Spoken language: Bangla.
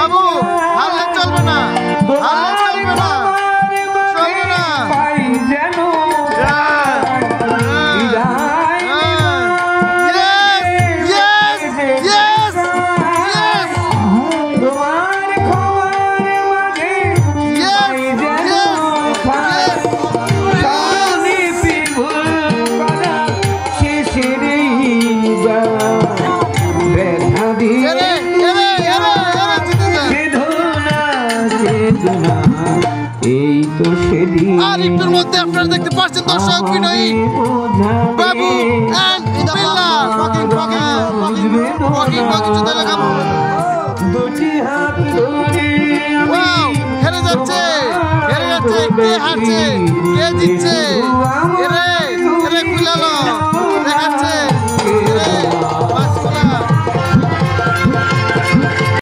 বাবু হারলে চলবে না হারলে চলবে না চলবে না Yes! যা এই তো সেদিন আর একটুর মধ্যে আপনারা দেখতে পাচ্ছেন দর্শক বিনয়ী বাবু and Billa fucking fucking fucking fucking fucking যুদ্ধ লাগাবো দুটি হাত ধরে ওয়াও হেরে যাচ্ছে হেরে যাচ্ছে কে হারছে কে জিতছে?